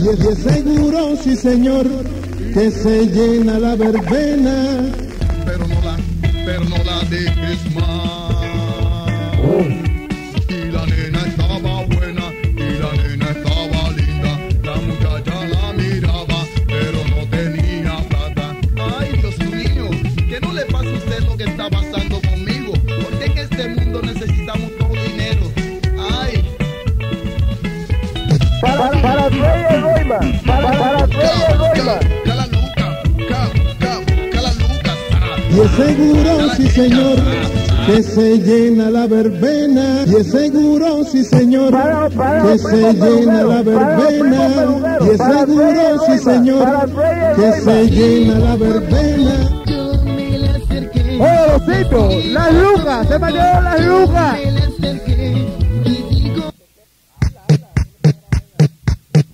Y es, es seguro, sí señor, que se llena la verbena. pero no la, pero no la dejes más. Y es seguro, sí señor, que se llena la verbena. Y es seguro, sí señor, que se llena la verbena. Y es seguro, sí señor, que se llena la verbena. ¡Oh, Osito! ¡Las lucas! ¡Se me dieron las lucas!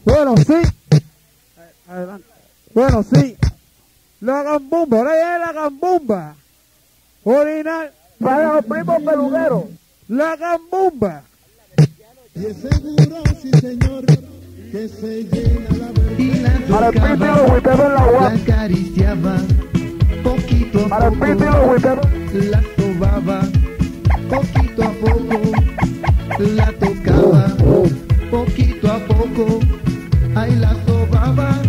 Bueno, sí. Adelante. Bueno, sí. La gambumba, ahora ya es la gambumba. Original. Para los primos peluqueros. La gambumba. Y es seguro, sí señor, que se llena la verbena. Para el príncipe los huiperos en la la UAP. acariciaba, poquito a Para el los la sobaba, poquito a poco la tocaba, poquito a poco, ahí la sobaba,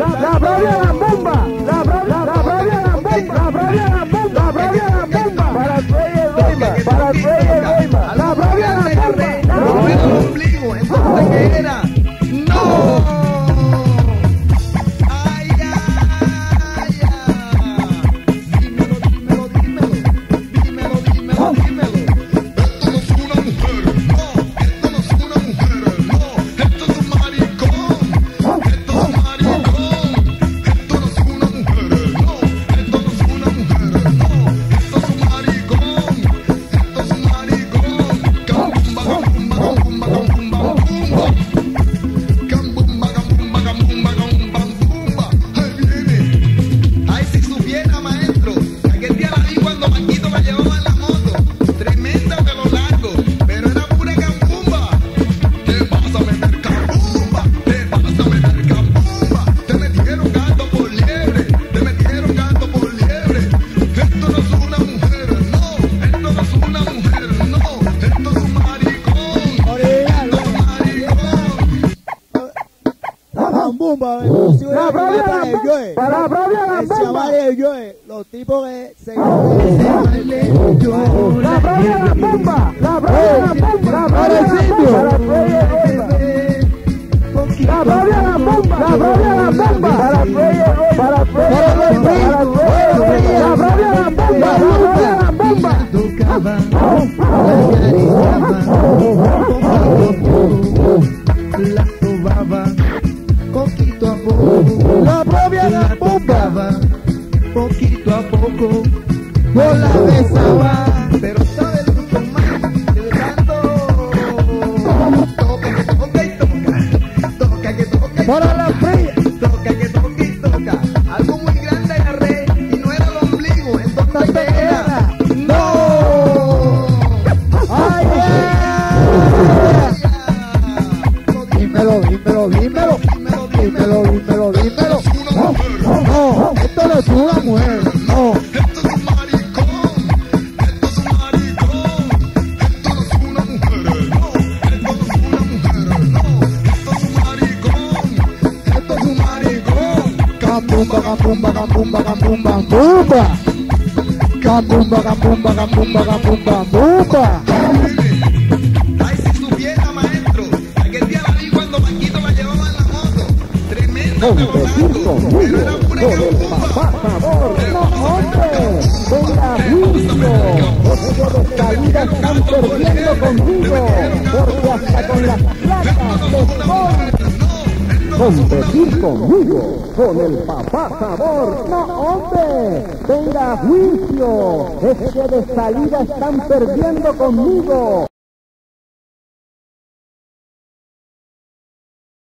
La, la propia gambumba. La la propia gambumba. La propia gambumba. La rumba. Uh. La propia Gamboa. Para la propia Gamboa. El chaval de Los tipos que se... La propia Gamboa. La propia La propia La propia La propia Gamboa. Para la propia Gamboa. Para la propia Gamboa. La propia favor. La propiedad bombaba, poquito a poco, no la besaba. Cacumba, cacumba, cacumba, cacumba, cacumba. Cacumba, cacumba, cacumba, cacumba, cacumba. Ay, si supiera, maestro, aquel día la vi cuando Paquito la llevaba en la moto. Tremenda, pero era pura cacumba. Por contigo, porque hasta con las placas te Competir conmigo, con el papá sabor. No, hombre. Venga, juicio. Es que de salida están perdiendo conmigo.